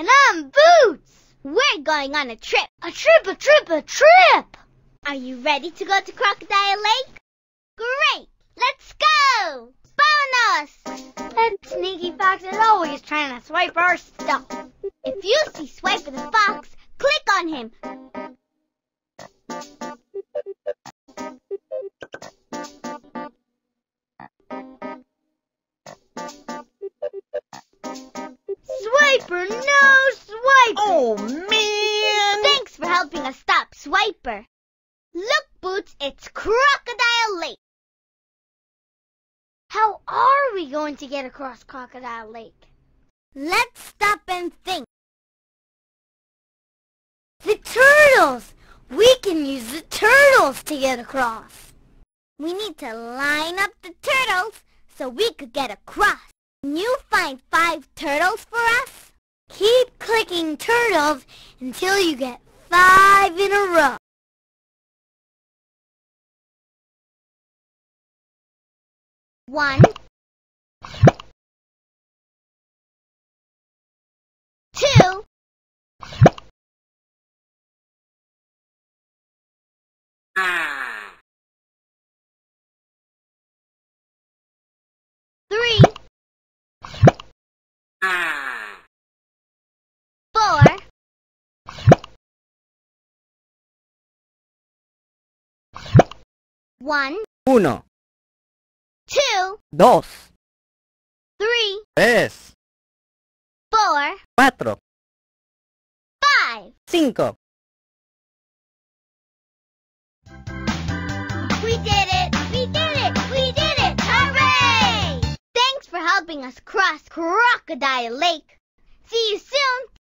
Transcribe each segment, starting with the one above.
And I'm Boots. We're going on a trip. A trip, a trip, a trip. Are you ready to go to Crocodile Lake? Great. Let's go. Bonus. That sneaky fox is always trying to swipe our stuff. If you see Swiper the fox, click on him. Swiper, no, Swiper! Oh, man! Thanks for helping us stop Swiper. Look, Boots, it's Crocodile Lake. How are we going to get across Crocodile Lake? Let's stop and think. The turtles! We can use the turtles to get across. We need to line up the turtles so we could get across. Can you find five turtles for us? Clicking turtles until you get five in a row. One, one, Uno, two, dos, three, tres, four, cuatro, five. cinco. We did it! We did it! We did it! Hooray! Thanks for helping us cross Crocodile Lake. See you soon!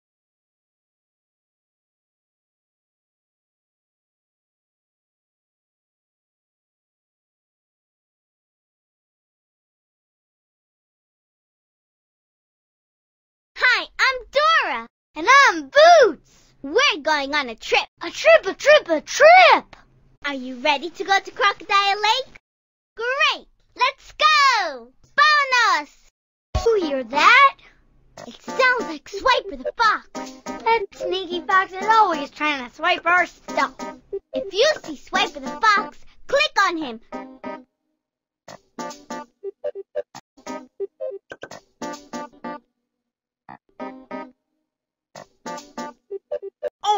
And I'm Boots. We're going on a trip. A trip, a trip, a trip! Are you ready to go to Crocodile Lake? Great! Let's go! Bonus! You hear that? It sounds like Swiper the fox. That sneaky fox is always trying to swipe our stuff. If you see Swiper the fox, click on him.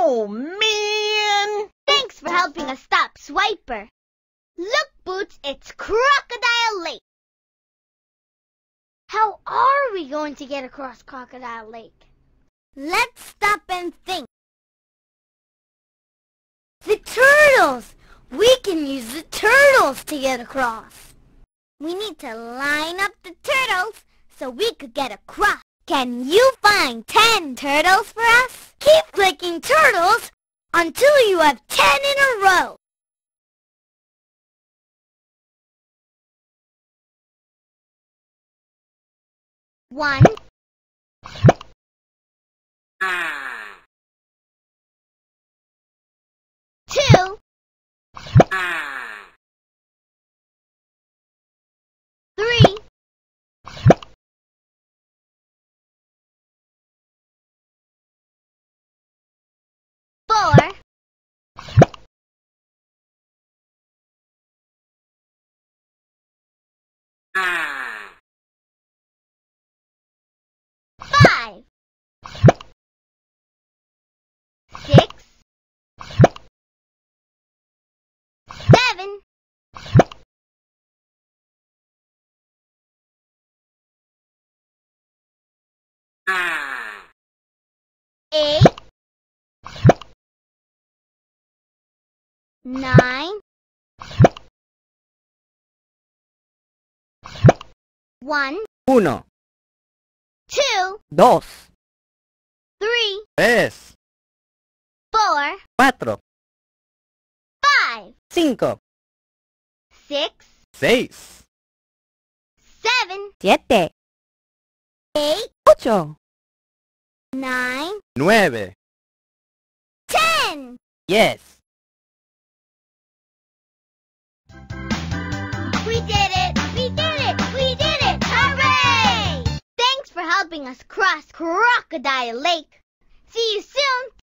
Oh, man! Thanks for helping us stop Swiper. Look, Boots, it's Crocodile Lake. How are we going to get across Crocodile Lake? Let's stop and think. The turtles! We can use the turtles to get across. We need to line up the turtles so we could get across. Can you find ten turtles for us? Keep clicking turtles until you have ten in a row. One, nine, one, Uno, two, dos, three, tres, four, cuatro, five, cinco, six, seis, seven, siete, eight, ocho, nine, nueve, ten. diez. Us cross Crocodile Lake. See you soon.